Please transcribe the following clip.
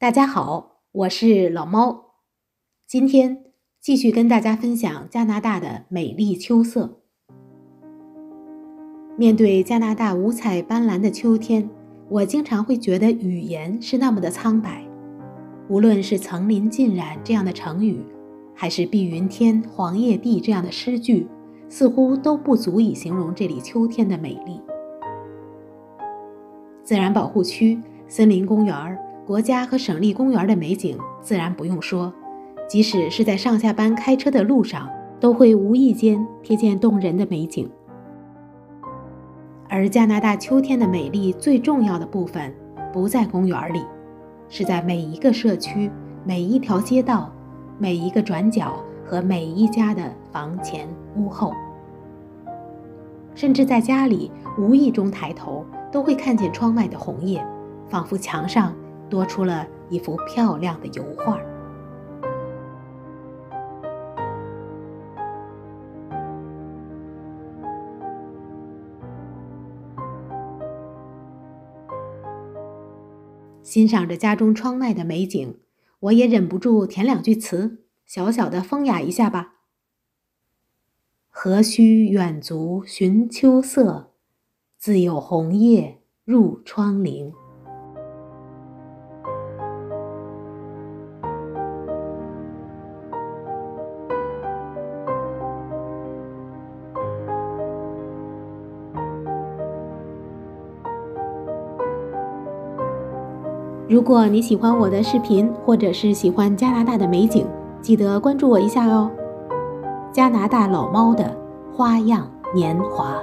大家好，我是老猫，今天继续跟大家分享加拿大的美丽秋色。面对加拿大五彩斑斓的秋天，我经常会觉得语言是那么的苍白。无论是“层林尽染”这样的成语，还是“碧云天，黄叶地”这样的诗句，似乎都不足以形容这里秋天的美丽。自然保护区、森林公园儿。国家和省立公园的美景自然不用说，即使是在上下班开车的路上，都会无意间瞥见动人的美景。而加拿大秋天的美丽最重要的部分，不在公园里，是在每一个社区、每一条街道、每一个转角和每一家的房前屋后，甚至在家里无意中抬头，都会看见窗外的红叶，仿佛墙上。多出了一幅漂亮的油画。欣赏着家中窗外的美景，我也忍不住填两句词，小小的风雅一下吧。何须远足寻秋色，自有红叶入窗棂。如果你喜欢我的视频，或者是喜欢加拿大的美景，记得关注我一下哦。加拿大老猫的花样年华。